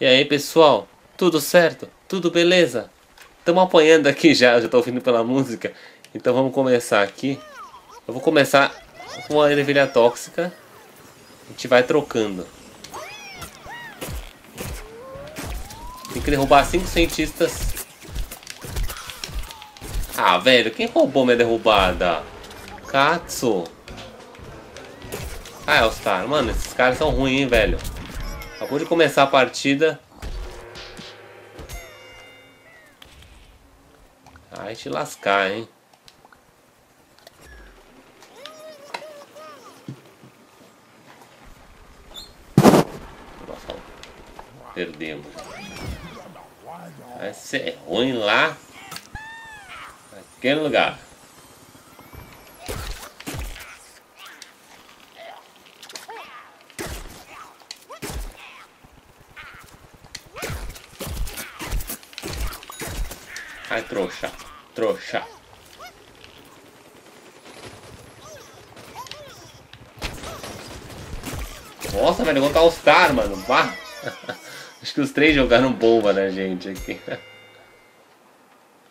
E aí pessoal, tudo certo? Tudo beleza? Estamos apanhando aqui já, já estou ouvindo pela música. Então vamos começar aqui. Eu vou começar com a ervilha tóxica. A gente vai trocando. Tem que derrubar cinco cientistas. Ah, velho, quem roubou minha derrubada? Katsu. Ah, é os caras. Mano, esses caras são ruins, hein, velho. Acabou de começar a partida. Vai te lascar, hein? Perdemos. Vai ser ruim lá. Naquele lugar. Ai, trouxa. Trouxa. Nossa, velho, vou os star, mano. Vá. Acho que os três jogaram bomba na gente aqui.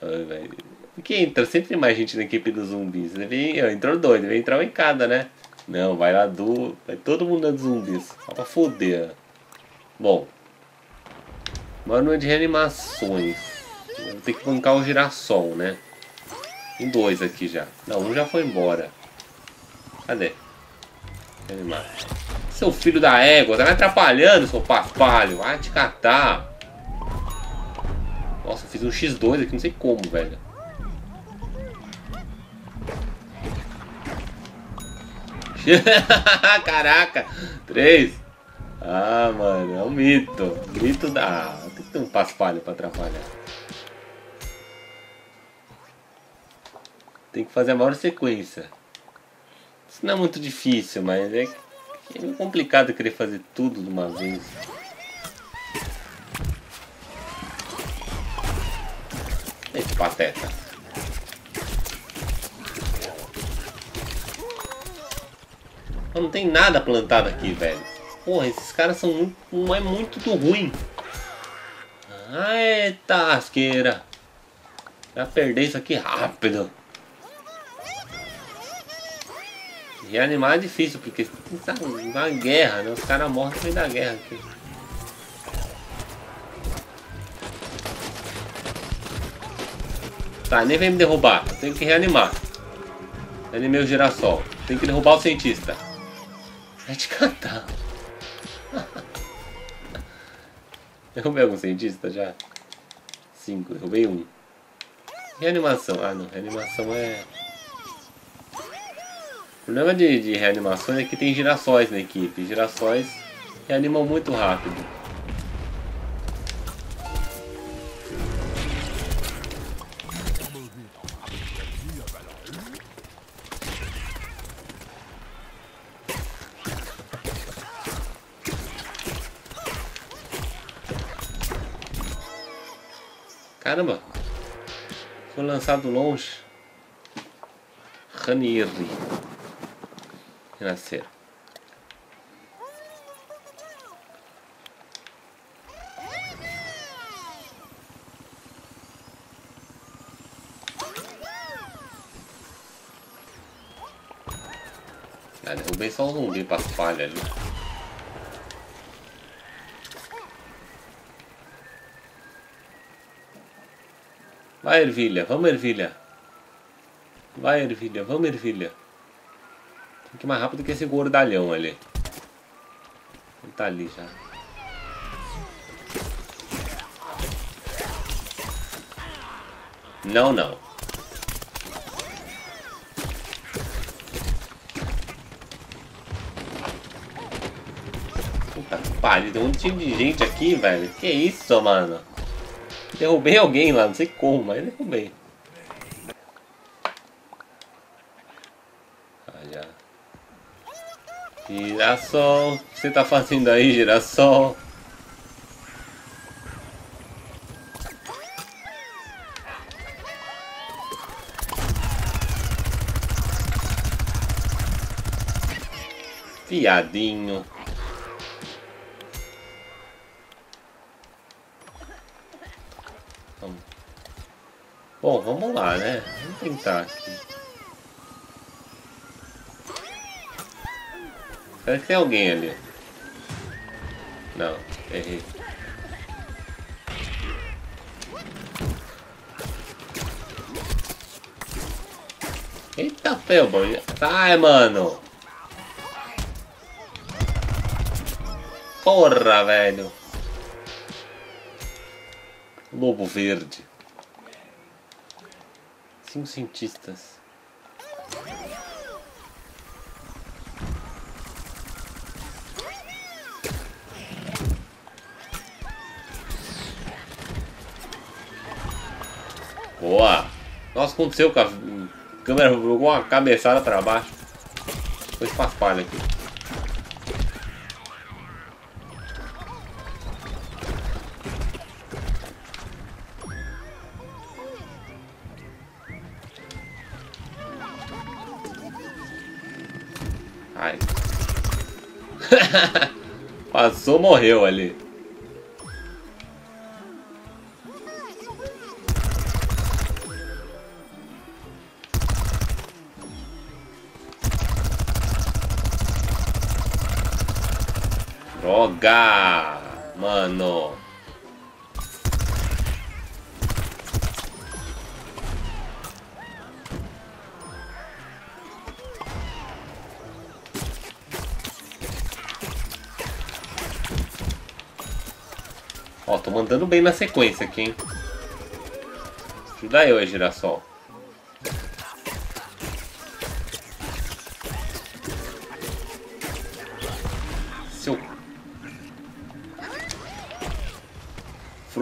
Ai, velho. Porque entra sempre mais gente na equipe dos zumbis. Entrou dois, deve entrar em cada, né? Não, vai lá do. Vai todo mundo dos zumbis. Só pra foder. Bom. Mano de reanimações. Ter que bancar o girassol, né? Tem dois aqui já. Não, um já foi embora. Cadê? Animar. Seu filho da égua, tá me atrapalhando, seu paspalho. Vai te catar. Nossa, fiz um X2 aqui, não sei como, velho. Caraca, três. Ah, mano, é um mito. Mito da. Tem que ter um paspalho pra atrapalhar. Tem que fazer a maior sequência. Isso não é muito difícil, mas é, é complicado querer fazer tudo de uma vez. Esse pateta. Não tem nada plantado aqui, velho. Porra, esses caras são muito, não é muito do ruim. Eita, asqueira. Já perder isso aqui rápido. Reanimar é difícil, porque tá uma guerra, né? Os caras morrem no meio da guerra aqui. Tá, nem vem me derrubar. Eu tenho que reanimar. Animei o girassol. Tem que derrubar o cientista. Vai te catar. Derrubei algum cientista já? Cinco, derrubei um. Reanimação. Ah não, reanimação é... O problema de, de reanimações é que tem girassóis na equipe. Girassóis reanimam muito rápido. Caramba! Foi lançado longe. Raniri renascer. Ah, derrubei só um zumbi pra falha ali. Vai, ervilha, vamos, ervilha. Vai, ervilha, vamos, ervilha. Ir mais rápido que esse gordalhão ali. Ele tá ali já. Não, não. Puta que pariu, tem um time de gente aqui, velho. Que isso, mano? Derrubei alguém lá, não sei como, mas derrubei. Girassol, o que você tá fazendo aí, girassol? Piadinho. Bom, vamos lá, né? Vamos tentar aqui. Parece que tem alguém ali. Não, errei. Eita, Felbo. Sai, mano. Porra, velho. Lobo verde. Cinco cientistas. Aconteceu com a câmera jogou uma cabeçada pra baixo. Foi espalha aqui. Ai. Passou, morreu ali. Droga! Mano. Ó, tô mandando bem na sequência aqui, hein? Ajuda eu, girassol.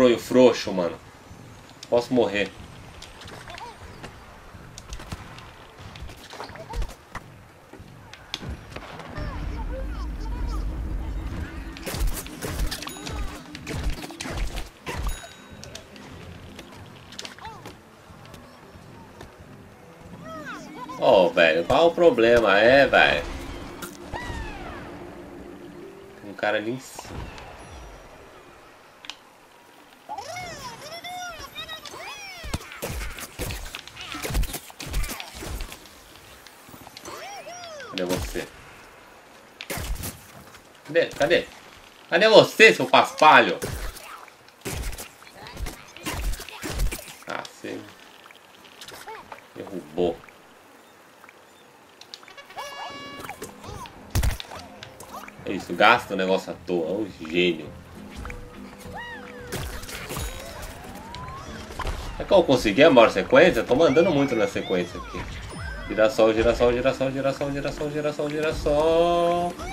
Froio frouxo, mano. Posso morrer. Oh, velho, qual o problema? É, velho. Tem um cara ali em cima. Cadê você? Cadê? Cadê? Você, seu paspalho? Ah, você derrubou. É isso, gasta o negócio à toa. É um gênio. É que eu consegui a maior sequência? Tô mandando muito na sequência aqui. Girassol, girassol, girassol, girassol, girassol, girassol, girassol.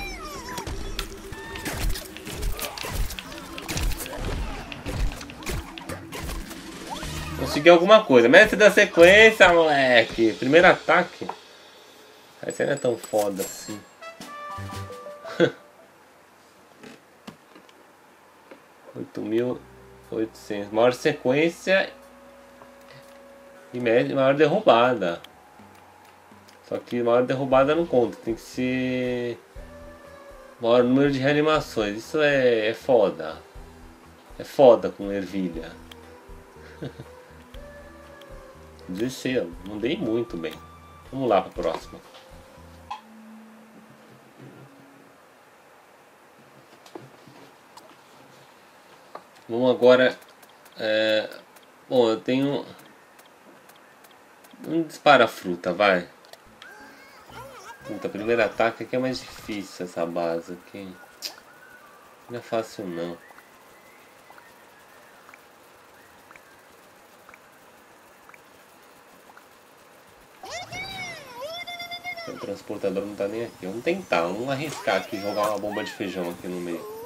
Consegui alguma coisa. Mestre da sequência, moleque. Primeiro ataque. Esse não é tão foda assim. Oito mil oitocentos. Maior sequência e média, maior derrubada. Só que maior derrubada não conta, tem que ser maior número de reanimações. Isso é, é foda. É foda com ervilha. 16, não dei muito bem. Vamos lá para a próxima. Vamos agora. É... Bom, eu tenho. Não dispara a fruta, vai. Puta, primeiro ataque aqui é mais difícil essa base aqui. Não é fácil não. Transportador não tá nem aqui. Vamos tentar, vamos arriscar aqui, jogar uma bomba de feijão aqui no meio.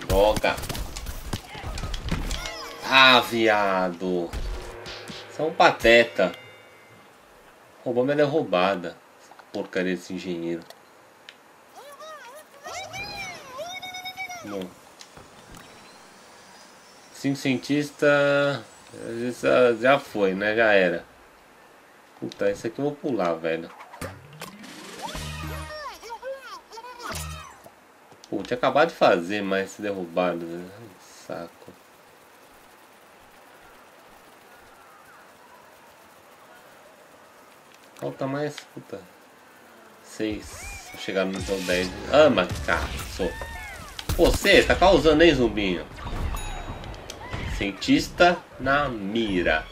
Droga! Ah, viado! Você é um pateta. Roubou minha derrubada. Porcaria desse engenheiro. Bom. Cinco cientistas. Já foi, né? Já era. Puta, esse aqui eu vou pular, velho. Pô, tinha acabado de fazer, mas derrubado, velho. Né? Saco. Falta mais, puta. Seis, Vou chegar no nível 10. Ama, caço. Você tá causando, hein, zumbinho? Cientista na mira.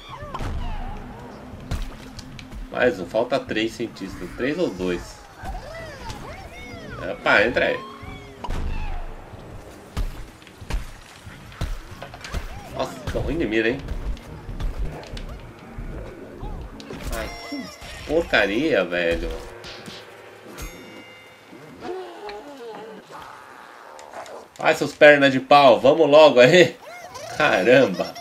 Mais um. Falta 3 cientistas. 3 ou 2? Opa, entra aí. Nossa, tô ruim de mira, hein? Ai, que porcaria, velho. Vai, seus pernas de pau, vamos logo aí. Caramba.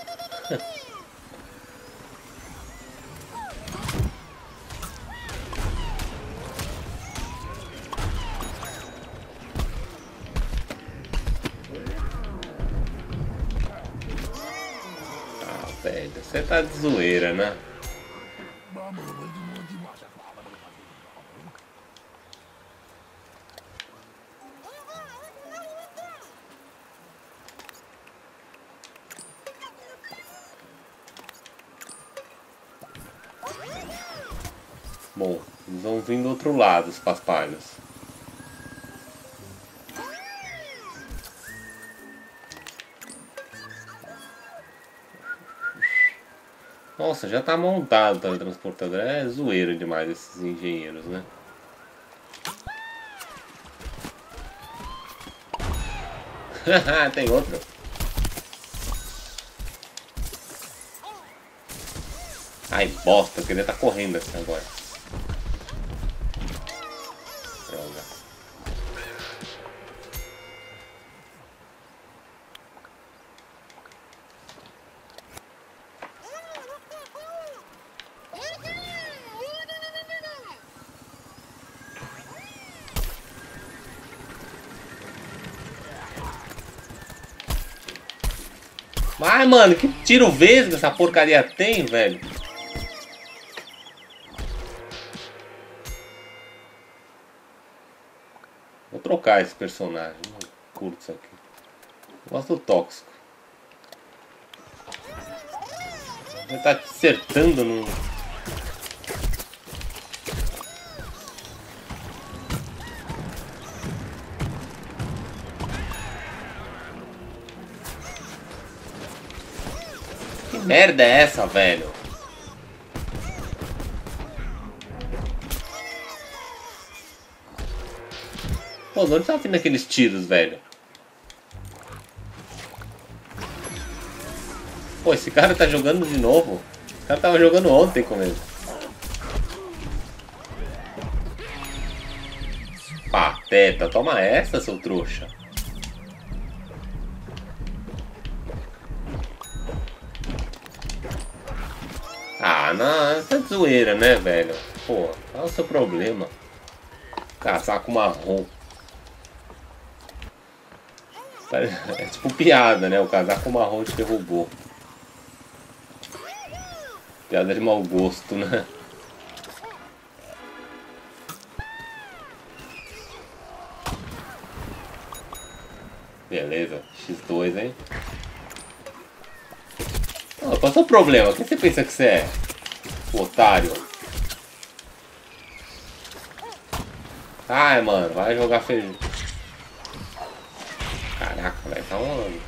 Os paspalhos. Nossa, já tá montado o teletransportador. É zoeira demais esses engenheiros, né? Tem outro. Ai, bosta, eu queria estar tá correndo assim agora. Mano, que tiro vesgo essa porcaria tem, velho. Vou trocar esse personagem. Não curto isso aqui. Gosto do tóxico. Ele tá acertando no... merda é essa, velho? Pô, onde tá vindo aqueles tiros, velho? Pô, esse cara tá jogando de novo. O cara tava jogando ontem com ele. Pateta, toma essa, seu trouxa. Essa é zoeira, né, velho? Pô, qual é o seu problema? Casaco marrom. É tipo piada, né? O casaco marrom te derrubou. Piada de mau gosto, né? Beleza, X2, hein? Qual é o problema? Quem você pensa que você é? Otário. Ai, mano, vai jogar feliz. Caraca, velho, tá um...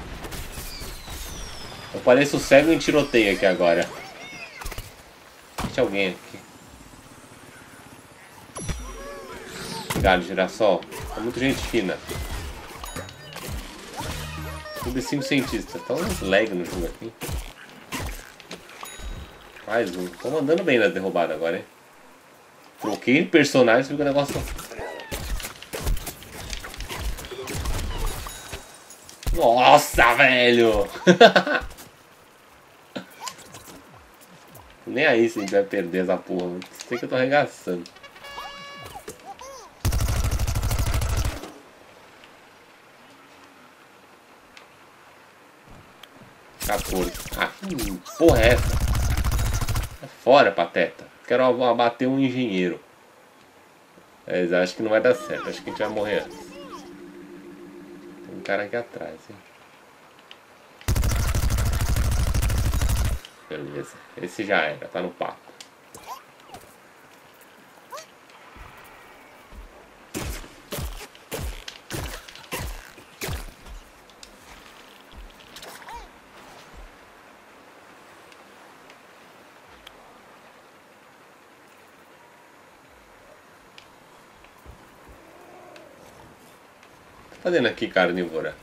Eu pareço cego em tiroteio aqui agora. Deixa alguém aqui. Obrigado, girassol. É muito gente fina. Tudo 5 cientistas. Tá uns lag no jogo aqui. Mais um. Tô mandando bem na derrubada agora, hein? Troquei personagem, fica o negócio... Nossa, velho! Nem aí se a gente vai perder essa porra. Sei que eu tô arregaçando. Quatorze. Ah, que porra é essa? Fora, pateta. Quero abater um engenheiro. Eles acham que não vai dar certo. Acho que a gente vai morrer antes. Tem um cara aqui atrás, hein? Beleza. Esse já era. Tá no papo. Fazendo aqui, carnívora?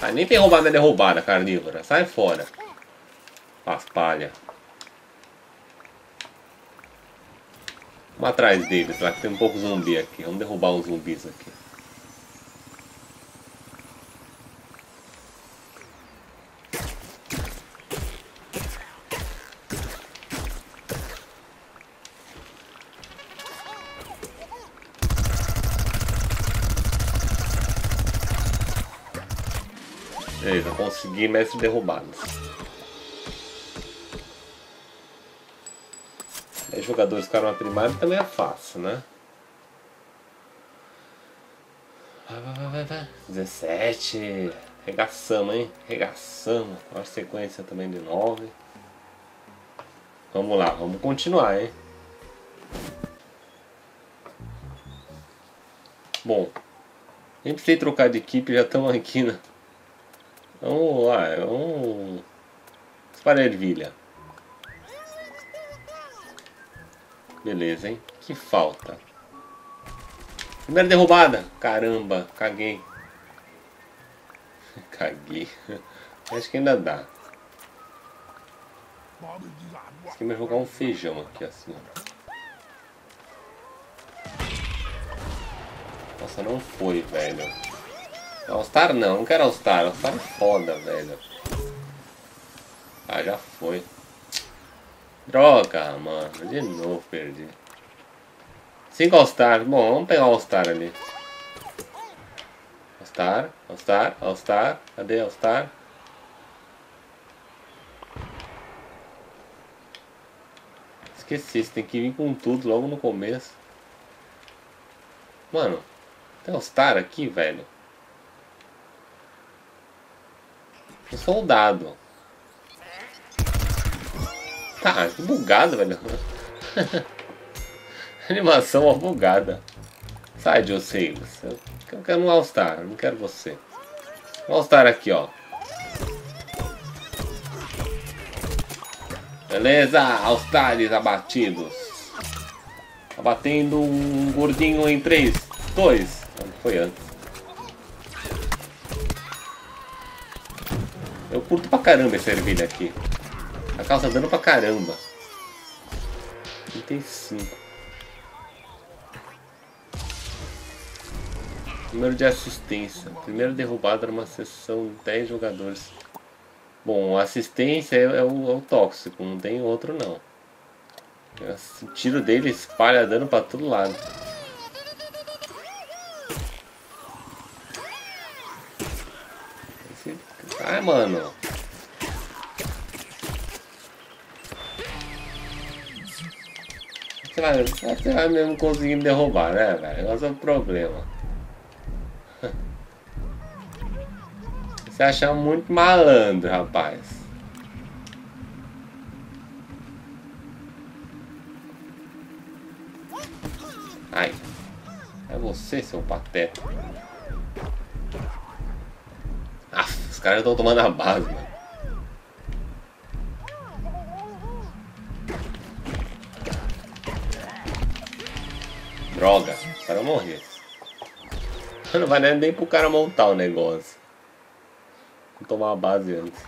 Ah, nem tem roubada derrubada, carnívora. Sai fora. Paspalha. Vamos atrás deles, lá que tem um pouco zumbi aqui. Vamos derrubar uns zumbis aqui. Consegui mestre derrubados. 10 jogadores ficaram na primária também é fácil, né? Vai, vai, vai, vai. 17. Regaçamos, hein? Regaçamos. Olha a sequência também de 9. Vamos lá, vamos continuar, hein? Bom, nem precisei trocar de equipe, já estamos aqui, né? Vamos lá, vamos... Esparelvilha. Beleza, hein? Que falta. Primeira derrubada. Caramba, caguei. Caguei. Acho que ainda dá. Acho que vai jogar um feijão aqui assim. Nossa, não foi, velho. All-Star não, não quero All-Star. All-Star é foda, velho. Ah, já foi. Droga, mano. De novo perdi. 5 All-Star. Bom, vamos pegar All-Star ali. All-Star, All-Star, All-Star. Cadê All-Star? Esqueci, você tem que vir com tudo logo no começo. Mano, tem All-Star aqui, velho. Um soldado. Tá, bugado, velho. Animação ó, bugada. Sai, Joe Sailors. Eu quero um All-Star, não quero você. Um All-Star aqui, ó. Beleza, All-Stars abatidos. Abatendo um gordinho em 3, 2. Foi antes. Eu curto pra caramba essa ervilha aqui. A calça dando pra caramba. 35. Número de assistência. Primeiro derrubado numa sessão 10 jogadores. Bom, assistência é, é, o, é, o, tóxico, não tem outro não. O tiro dele espalha dano pra todo lado. Ai, mano. Você vai, você vai mesmo conseguir me derrubar, né, velho? Esse é o problema. Você acha muito malandro, rapaz. Ai. É você, seu pateta. Caras estão tomando a base, mano. Droga, o cara morrer. Não vai nem pro cara montar o negócio. Vou tomar a base antes.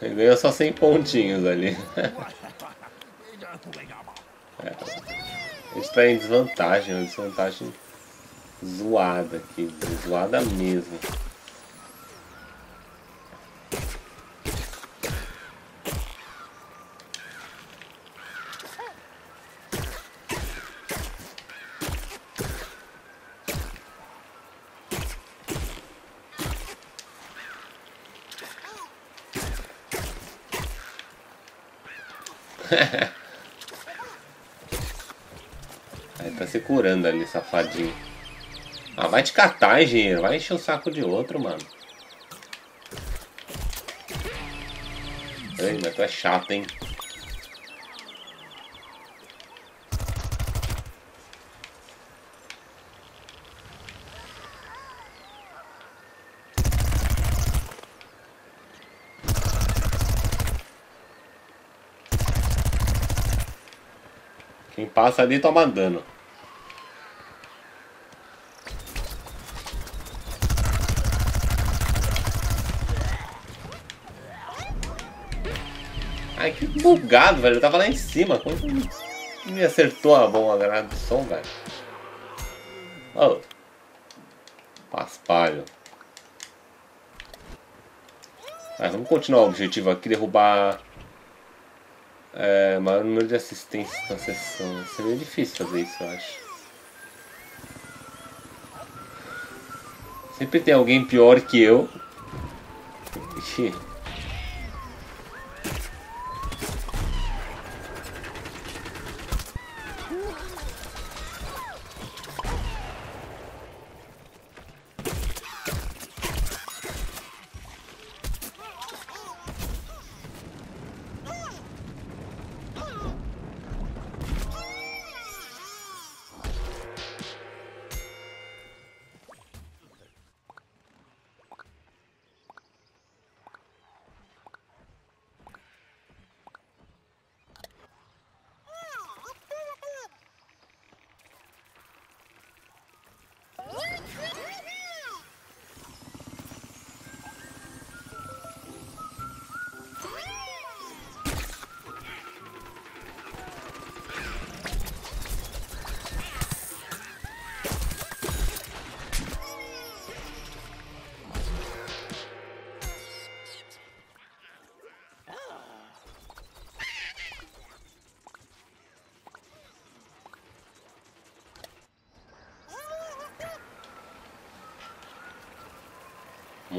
Ele ganhou só 100 pontinhos ali. é. A gente tá em desvantagem, uma desvantagem zoada aqui. Zoada mesmo. Aí tá se curando ali, safadinho. Ah, vai te catar, engenheiro. Vai encher o saco de outro, mano. Ei, mas tu é chato, hein? passa ali toma dano. Ai, que bugado, velho. Eu tava lá em cima. Como que me acertou a bomba granada do som, velho? Oh. Paspalho. Mas vamos continuar o objetivo aqui, derrubar é, maior número de assistências na sessão. Seria difícil fazer isso, eu acho. Sempre tem alguém pior que eu.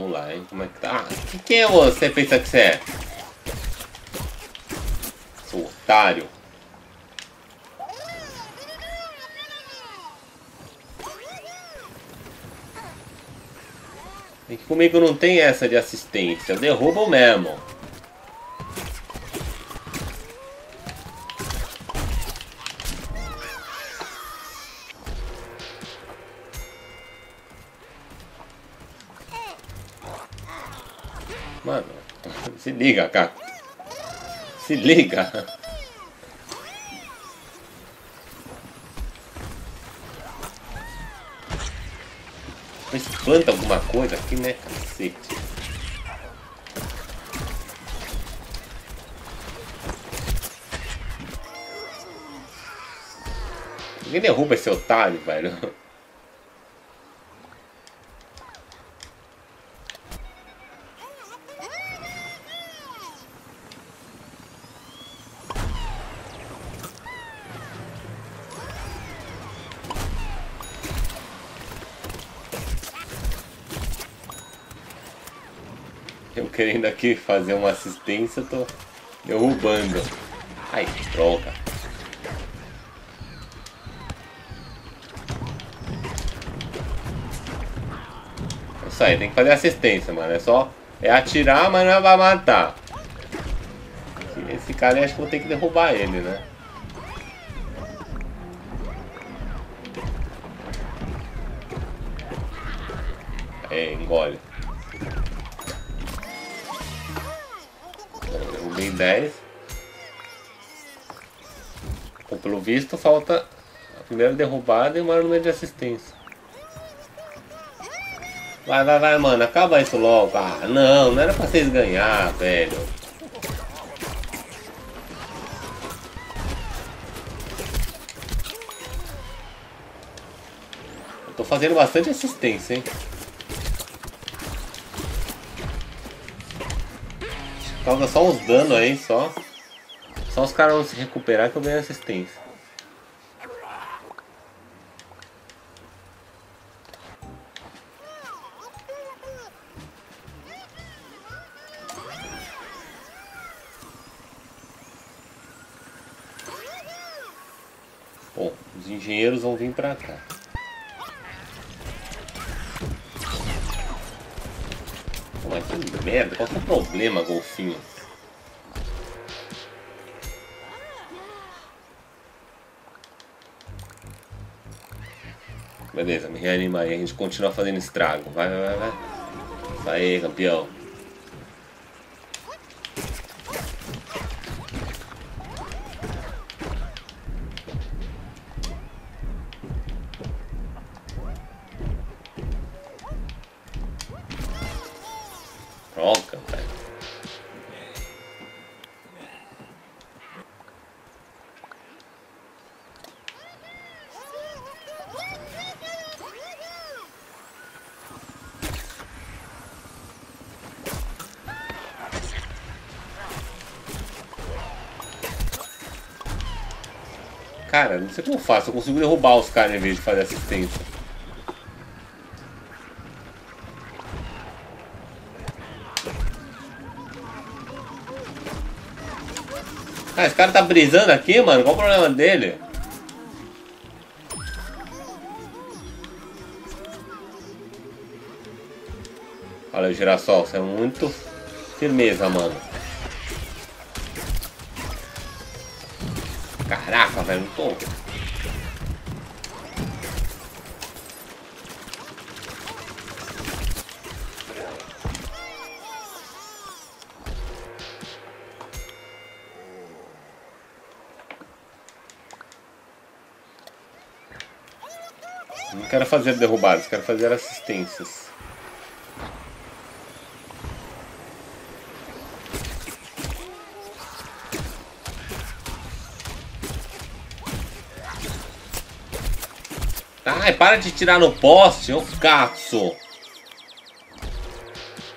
Vamos lá, hein? Como é que tá? Ah, quem é você pensa que você é? Seu otário. E comigo não tem essa de assistência, eu derrubo mesmo. Liga, cara. Se liga. Mas planta alguma coisa aqui, né, cacete? Ninguém derruba esse otário, velho. Querendo aqui fazer uma assistência, eu tô derrubando. Ai, troca. É isso aí, tem que fazer assistência, mano. É só. É atirar, mas não pra matar. Esse cara acho que vou ter que derrubar ele, né? Visto, falta a primeira derrubada e maior número de assistência. Vai, vai, vai, mano. Acaba isso logo. Ah, não. Não era pra vocês ganhar, velho. Eu tô fazendo bastante assistência, hein. Causa só uns danos aí, só. Só os caras vão se recuperar que eu ganho assistência. Engenheiros vão vir pra cá. Mas que merda, qual que é o problema, golfinho? Beleza, me reanima aí, a gente continua fazendo estrago. Vai, vai, vai, vai. Aí, campeão. Cara, não sei como eu faço. Eu consigo derrubar os caras em vez de fazer assistência. Ah, esse cara tá brisando aqui, mano. Qual o problema dele? Olha o girassol, você é muito firmeza, mano. Caraca, velho, não tô. Não quero fazer derrubadas, quero fazer assistências. Ai, para de tirar no poste, ô Katsu.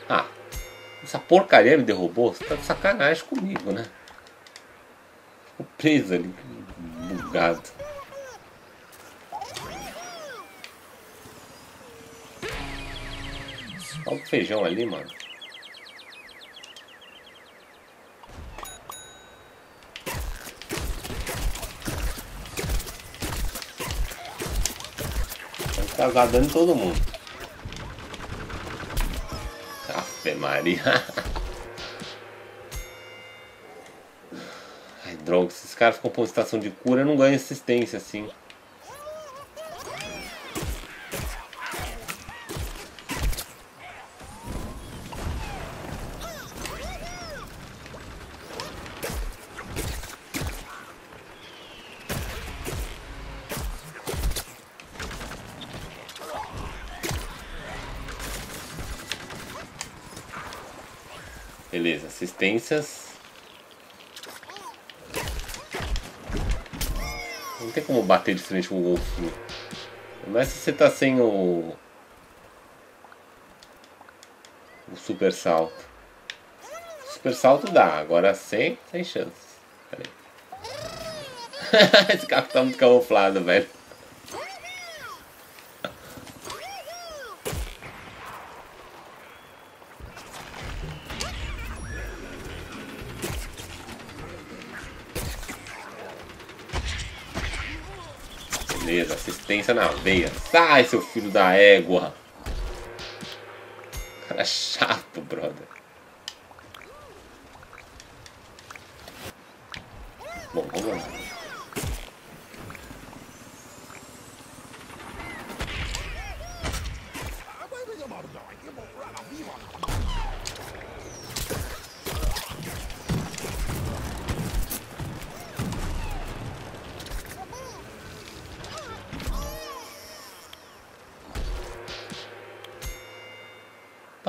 Ah, essa porcaria me derrubou. Você tá de sacanagem comigo, né? Ficou preso ali, bugado. Olha o feijão ali, mano. Vai casar dando todo mundo. Ave Maria. Ai, droga, esses caras ficam com estação de cura não ganham assistência assim. Beleza, Não tem como bater de frente com o golfinho. Mas se você tá sem o. O super salto. Super salto dá, agora sem, sem chance. Esse carro tá muito camuflado, velho. Beleza, assistência na veia. Sai, seu filho da égua. Cara chato, brother. Bom, vamos lá.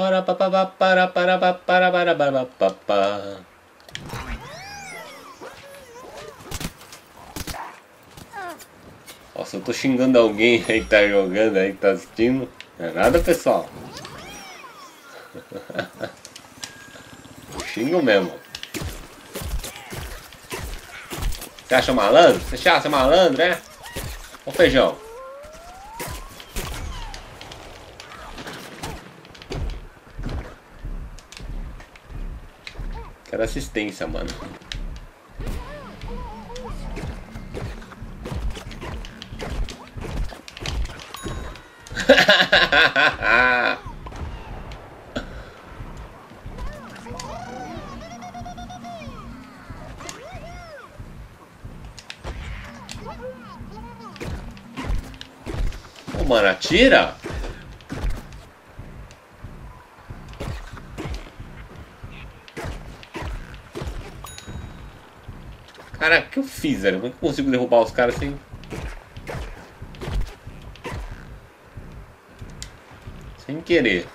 Para pa pa pa para para pa para para para pa pa. Nossa, eu tô xingando alguém aí que tá jogando aí, que tá assistindo. Não é nada, pessoal. Xingo mesmo. Você acha malandro? Você acha malandro, né? Ô feijão. Assistência, mano. Ô, mano, atira! Caraca, o que eu fiz, velho? Como é que eu consigo derrubar os caras sem... Sem querer.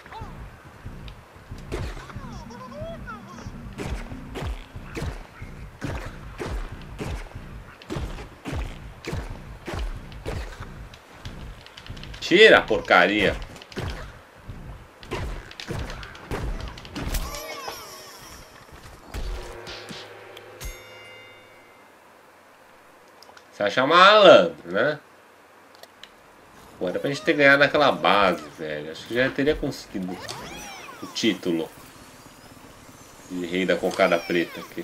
Tira a porcaria. Você acha malandro, né? Pô, era pra gente ter ganhado naquela base, velho. Acho que já teria conseguido o título de rei da cocada preta aqui.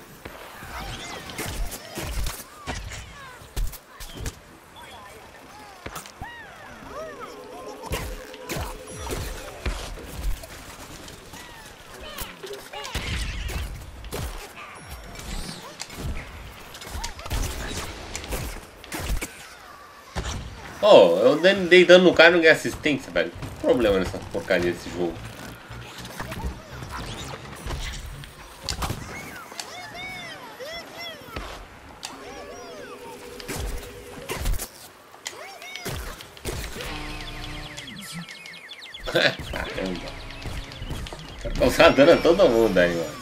Dei dano no cara e não ganhei assistência, velho. Problema nessa porcaria desse jogo? Caramba. Tá causando dano a todo mundo aí, mano.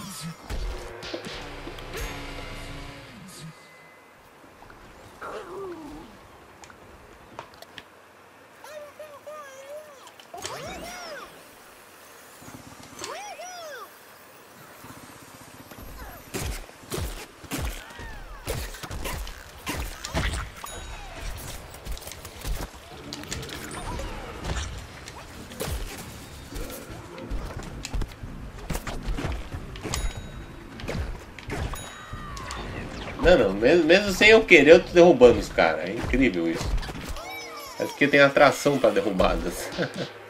Não, não, mesmo, mesmo sem eu querer, eu tô derrubando os caras. É incrível isso. Acho que tem atração para derrubadas.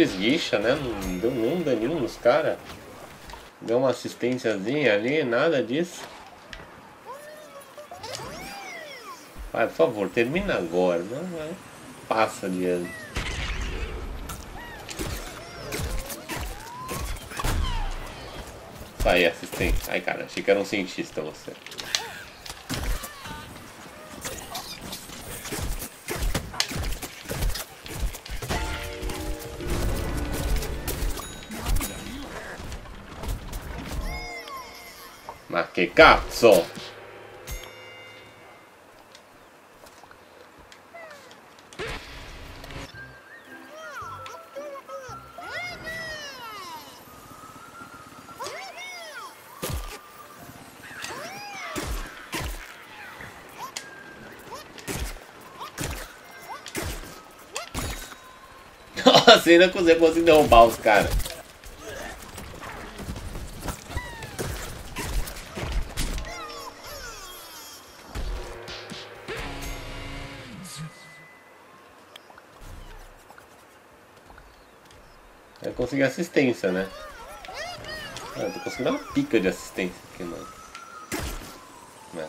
esguicha, né? Não deu nenhum daninho nos caras. Deu uma assistênciazinha ali, nada disso. Vai, por favor, termina agora. Não, vai. Passa adiante. Sai, assistente. Ai, cara, achei que era um cientista você. Cazzo! Nossa, ainda consegue derrubar os caras. Eu consegui assistência, né? Ah, eu tô conseguindo uma pica de assistência aqui, mano. Né?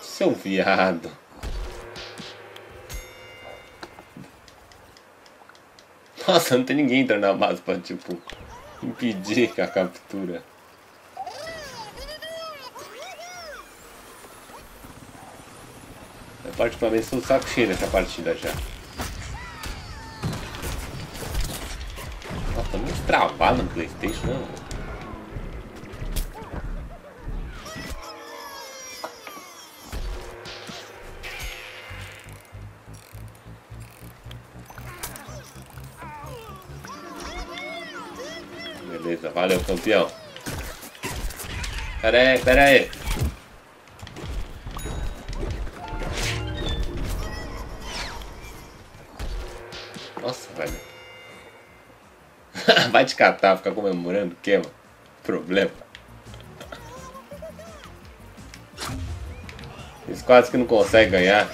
Seu viado. Nossa, não tem ninguém entrando na base pra, tipo, impedir a captura. Eu particularmente estou saco cheio dessa partida já. Nossa, tá muito travado no Playstation, não. Beleza, campeão. Pera aí, pera aí. Nossa, velho. Vai te catar, ficar comemorando o que, mano? Problema. Eles quase que não conseguem ganhar.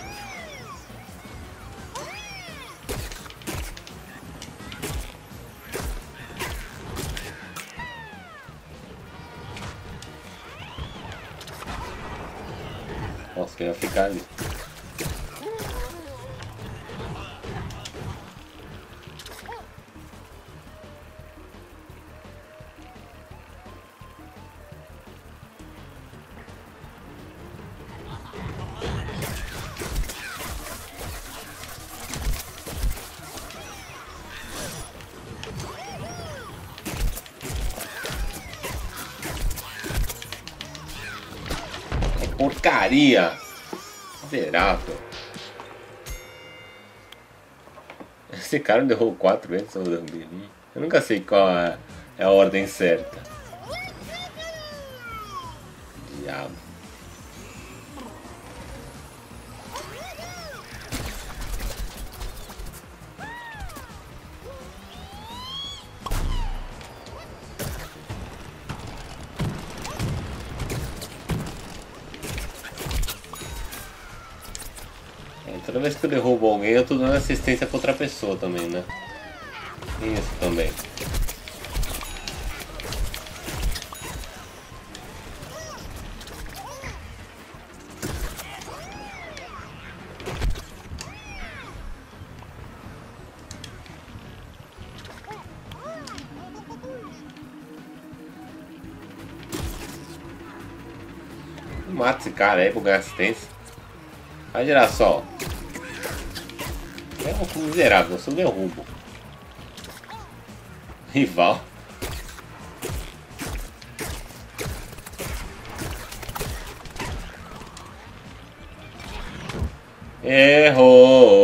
Miserável. Esse cara derrubou quatro vezes o Zambi. Eu nunca sei qual é a ordem certa. Assistência pra outra pessoa também, né? Isso também. Mata esse cara aí pra ganhar assistência. Vai, Girassol. Um miserável, eu sou derrubo. Rival. Errou!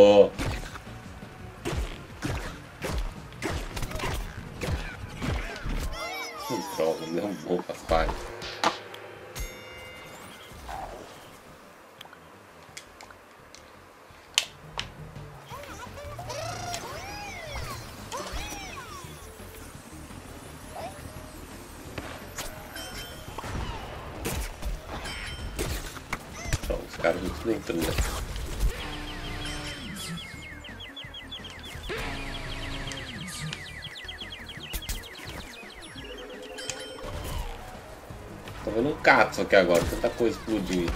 Katsu aqui agora, tanta coisa explodindo.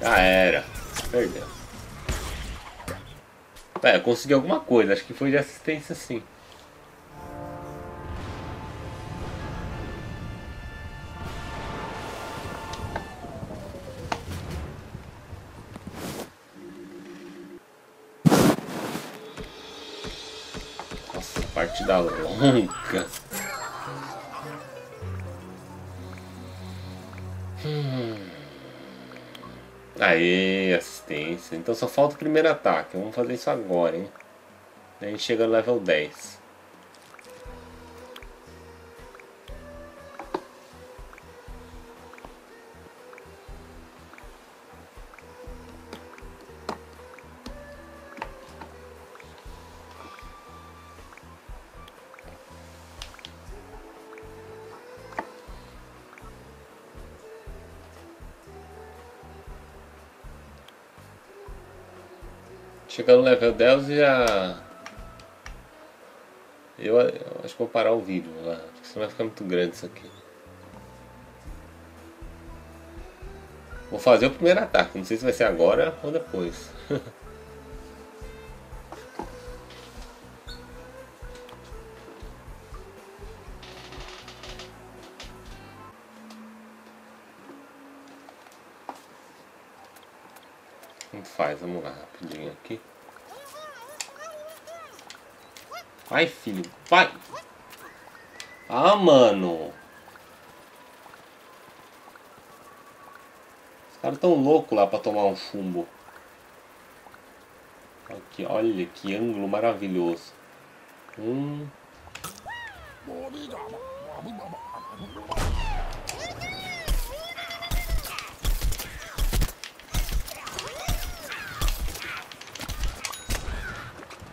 Já era. Perdeu. É, consegui alguma coisa, acho que foi de assistência sim. Hum. Aê, assistência. Então só falta o primeiro ataque. Vamos fazer isso agora, hein? A gente chega no level 10. Chegando no level 10 já. Eu, eu, acho que vou parar o vídeo lá, senão vai ficar muito grande isso aqui. Vou fazer o primeiro ataque, não sei se vai ser agora ou depois. Tanto faz, vamos lá rapidinho aqui. Vai, filho, vai! Ah, mano! Os caras tão loucos lá pra tomar um chumbo. Aqui, olha que ângulo maravilhoso. Hum.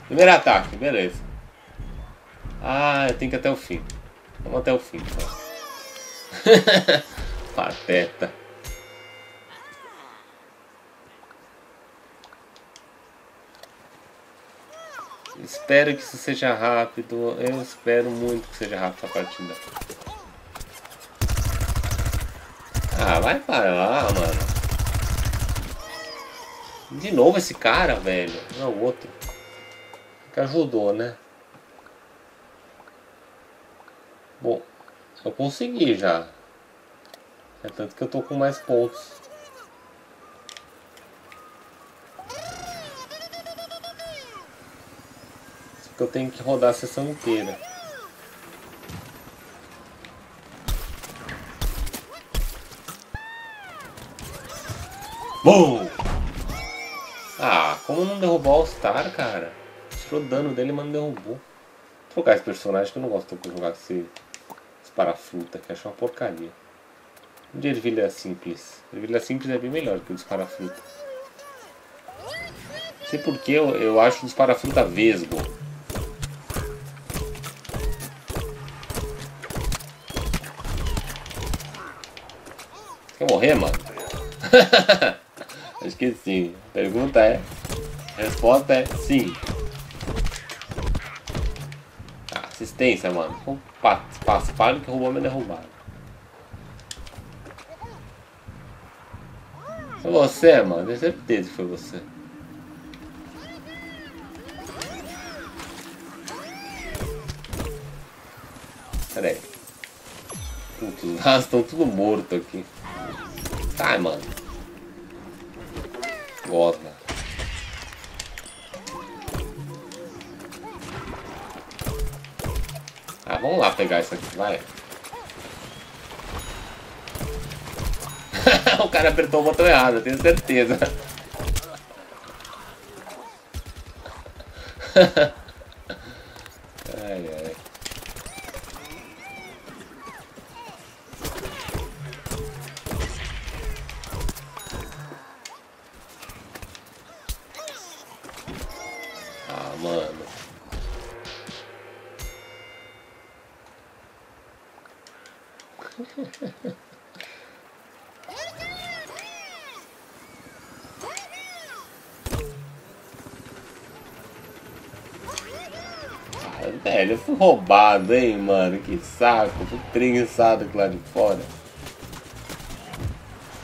Primeiro ataque, beleza. Ah, eu tenho que ir até o fim. Vamos até o fim. Então. Pateta. Espero que isso seja rápido. Eu espero muito que seja rápido essa partida. Ah, vai para lá, mano. De novo esse cara, velho. Não, o outro que ajudou, né? Bom, eu consegui já. É tanto que eu tô com mais pontos. Só que eu tenho que rodar a sessão inteira. Bom! Ah, como não derrubar o Star, cara? Tirou dano dele, mas não derrubou. Vou trocar esse personagem que eu não gosto de jogar com esse esse parafruta, que acho uma porcaria. De ervilha simples. Ervilha simples é bem melhor que o dos parafruta. Não sei porque eu, eu acho dos parafruta vesgo. Quer morrer, mano? Acho que sim. A pergunta é. A resposta é sim. Assistência, mano. Um paspalho que roubou minha derrubada. Foi você, mano. Tenho certeza que foi você. Pera aí. Putz, os estão tudo morto aqui. Sai, mano. Gosta. Ah, vamos lá pegar isso aqui, vai. o cara apertou o botão errado, eu tenho certeza. roubado, hein, mano. Que saco. Fui trinçado aqui lá de fora.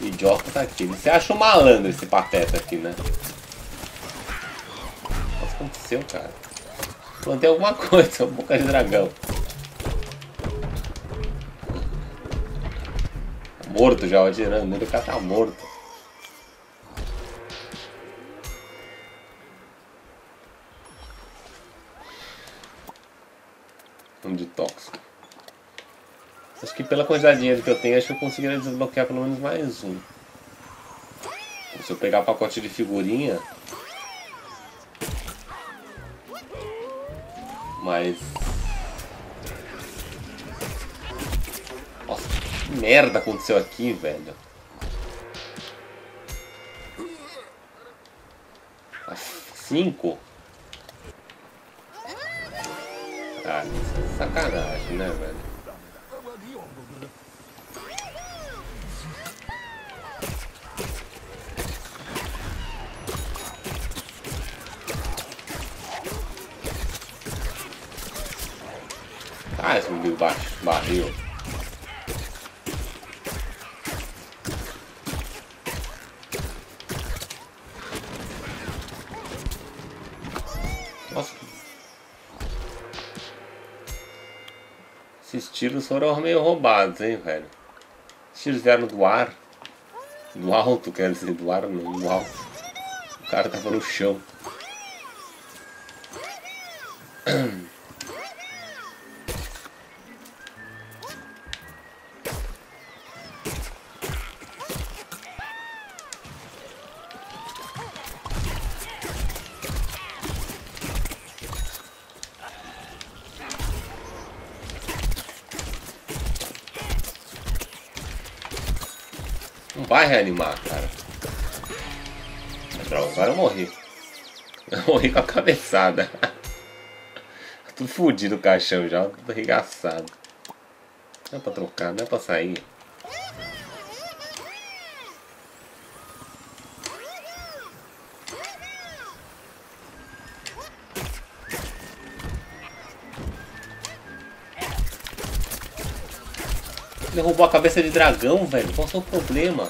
Idiota tá aqui. Você acha um malandro esse pateta aqui, né? O que aconteceu, cara? Plantei alguma coisa, boca de dragão. Morto já, o atirando. O cara tá morto. Pela quantidade de dinheiro que eu tenho, acho que eu conseguiria desbloquear pelo menos mais um. Se eu pegar pacote de figurinha. Mas. Nossa, que merda aconteceu aqui, velho. Cinco? Ah, sacanagem, né, velho? Barril. Nossa. Esses tiros foram meio roubados, hein, velho. Os tiros vieram do ar. Do alto, quer dizer, do ar não, do alto. O cara tava no chão. Reanimar, cara. Droga, agora eu morri. Eu morri com a cabeçada. Tudo fudido o caixão já, tudo arregaçado. Não é pra trocar, não é pra sair. Derrubou a cabeça de dragão, velho. Qual é o seu problema?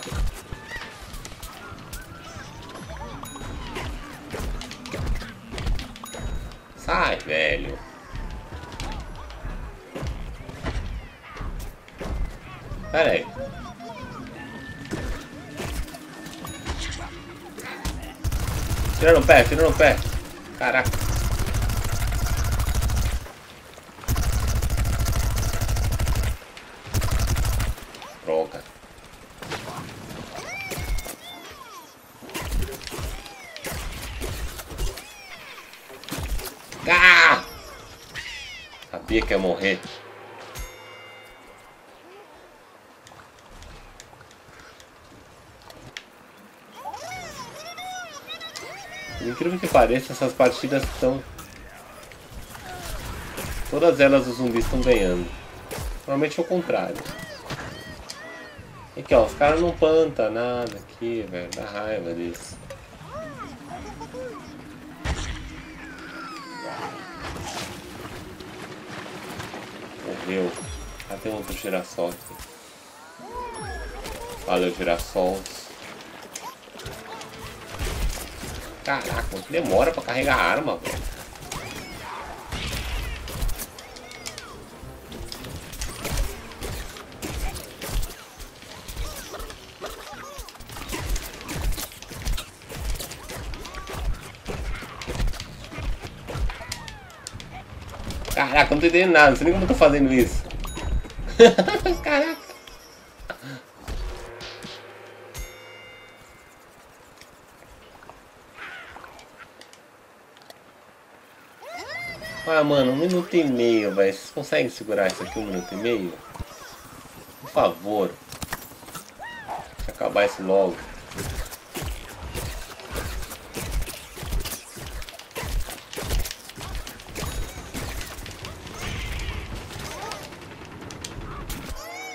Tira no pé, tira no pé. Caraca. Droga. Ah! Sabia que ia morrer. Por incrível que pareça, essas partidas estão... Todas elas os zumbis estão ganhando. Normalmente é o contrário. Aqui ó, os caras não plantam nada aqui, velho. Dá raiva disso. Morreu. Ah, tem outro girassol aqui. Valeu, girassols. Caraca, quanto demora pra carregar a arma, velho. Caraca, não tô entendendo nada, não sei nem como eu tô fazendo isso. Caraca. Minuto e meio, velho. Vocês conseguem segurar isso aqui um minuto e meio? Por favor. Deixa eu acabar isso logo.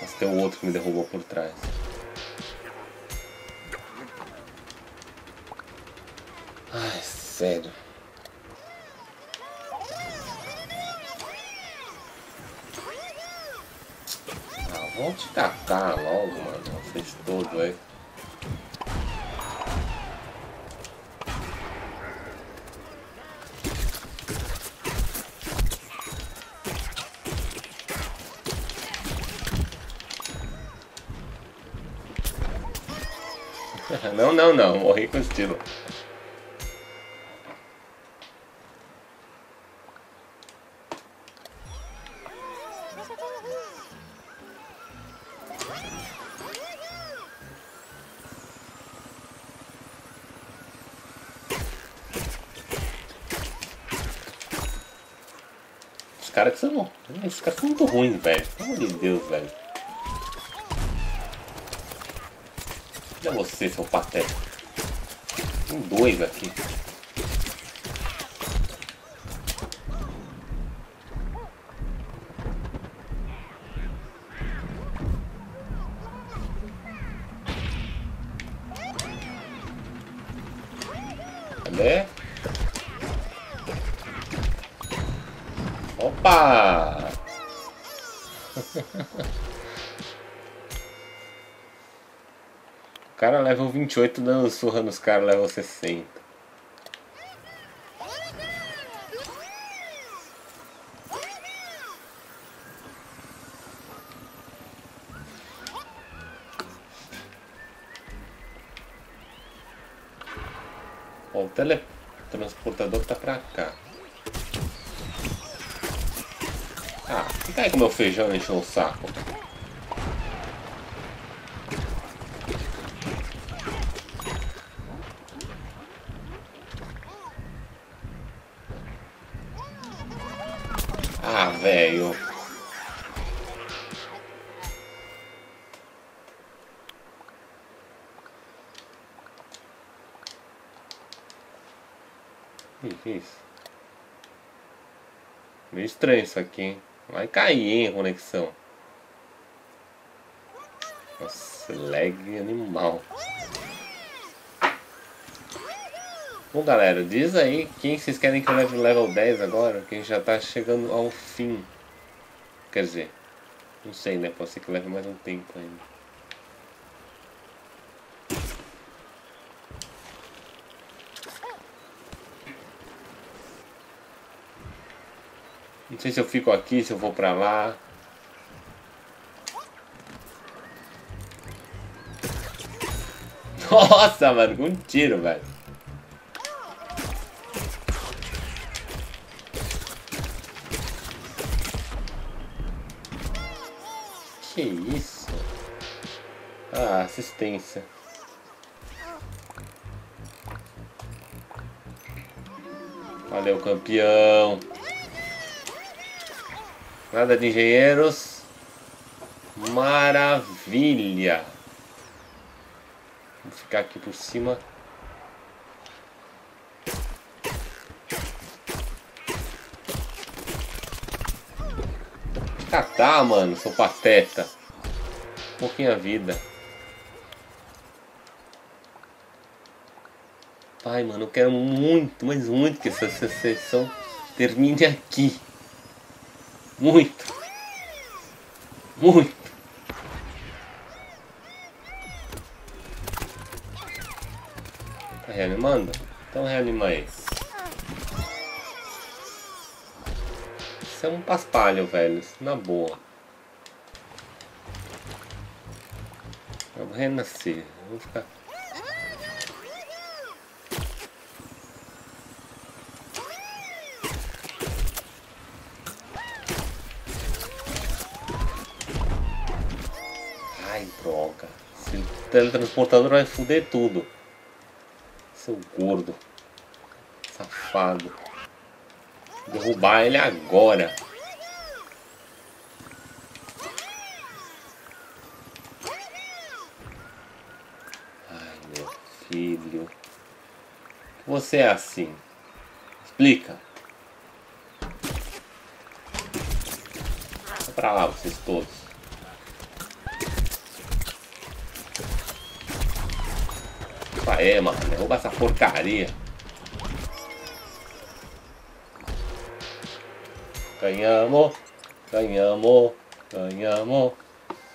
Mas tem um outro que me derrubou por trás. Estilo. Os caras são. Esses caras são muito ruins, velho. Pelo amor de Deus, velho. Cadê você, seu pateta? Tem dois aqui. 28 dando surra nos caras level 60. Ó, o teletransportador tá pra cá. Ah, fica aí com meu feijão enchendo o saco. Estranho isso aqui, hein? Vai cair, hein, conexão. Nossa, lag animal. Bom, galera, diz aí quem vocês querem que eu leve level 10 agora, que a gente já tá chegando ao fim. Quer dizer, não sei, né? Pode ser que leve mais um tempo ainda. Não sei se eu fico aqui, se eu vou pra lá. Nossa, mano, com um tiro, velho. Que isso? Ah, assistência. Valeu, campeão. Nada de engenheiros. Maravilha. Vou ficar aqui por cima. Catar, mano, seu pateta. Um pouquinho a vida. Pai, mano, eu quero muito, mas muito que essa sessão termine aqui. Muito. Muito. Tá reanimando? Então reanima aí. Isso é um paspalho, velho. Na boa. Vamos renascer. Vamos ficar... teletransportador vai foder tudo. Seu gordo. Safado. Derrubar ele agora. Ai, meu filho. Você é assim. Explica. Vai pra lá, vocês todos. É, mano. Derruba essa porcaria. Ganhamos. Ganhamos. Ganhamos.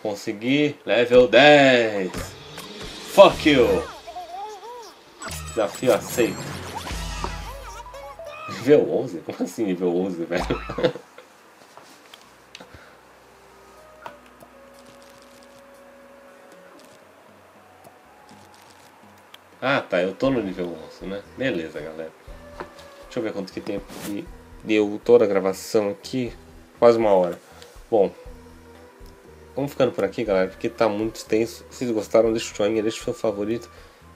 Consegui. Level 10. Fuck you. Desafio aceito. Nível 11? Como assim nível 11, velho? Ah, tá, eu tô no nível 11, né? Beleza, galera. Deixa eu ver quanto que tempo de, deu toda a gravação aqui. Quase uma hora. Bom, vamos ficando por aqui, galera, porque tá muito extenso. Se vocês gostaram, deixa o joinha, deixa o seu favorito.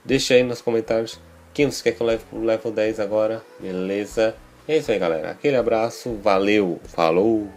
Deixa aí nos comentários quem você quer que eu leve pro level 10 agora. Beleza? É isso aí, galera. Aquele abraço. Valeu. Falou.